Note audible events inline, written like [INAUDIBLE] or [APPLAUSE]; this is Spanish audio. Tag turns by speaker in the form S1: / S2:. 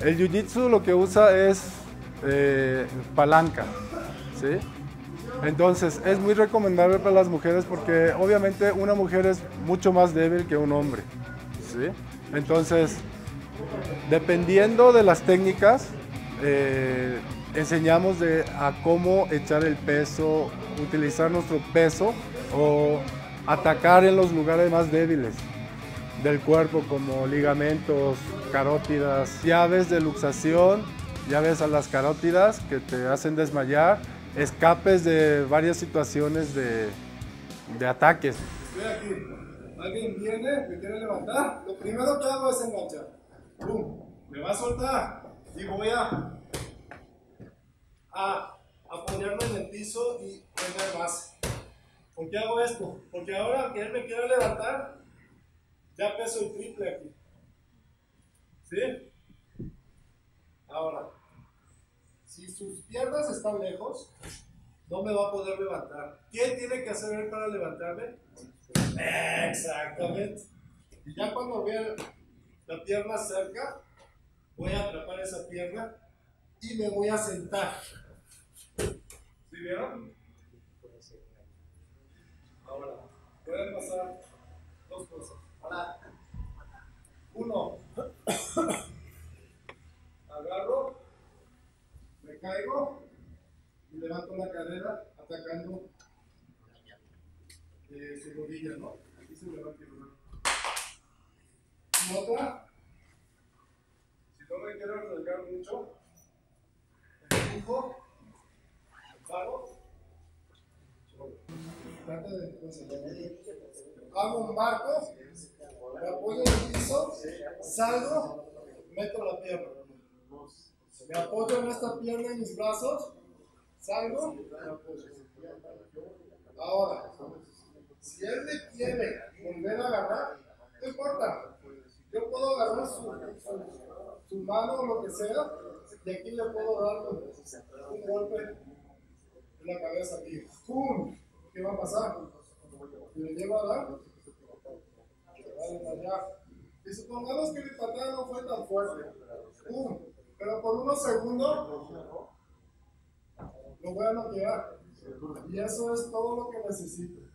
S1: El jiu-jitsu lo que usa es eh, palanca, ¿sí? Entonces es muy recomendable para las mujeres porque obviamente una mujer es mucho más débil que un hombre, ¿sí? Entonces, dependiendo de las técnicas, eh, enseñamos a cómo echar el peso, utilizar nuestro peso o atacar en los lugares más débiles del cuerpo como ligamentos, carótidas, llaves de luxación, llaves a las carótidas que te hacen desmayar, escapes de varias situaciones de, de ataques.
S2: Estoy aquí. Alguien viene, me quiere levantar. Lo primero que hago es enganchar. ¡Pum! Me va a soltar. Y voy a, a apoyarme en el piso y tener más. ¿Por qué hago esto? Porque ahora que él me quiere levantar, ya peso el triple aquí. ¿Sí? Ahora, si sus piernas están lejos, no me va a poder levantar. ¿Qué tiene que hacer él para levantarme? Exactamente. Y ya cuando vea la pierna cerca, voy a atrapar esa pierna y me voy a sentar. ¿Sí vieron? Ahora, pueden pasar dos cosas. Uno, [COUGHS] agarro, me caigo y levanto la cadera atacando eh, su rodilla, ¿no? Aquí se levanta y otra, si no me quiero arriesgar mucho, empujo, paro, trata de hago un marco, me apoyo en el piso, salgo, meto la pierna. Me apoyo en esta pierna en mis brazos, salgo, me apoyo. Ahora, si él me quiere volver a agarrar, no importa. Yo puedo agarrar su, su, mano o lo que sea, y aquí le puedo dar un golpe en la cabeza aquí. ¿Qué va a pasar? Si le llevo a dar, se va a desmayar. Y supongamos que mi patada no fue tan fuerte. Pero por unos segundos lo voy a noquear. Y eso es todo lo que necesito.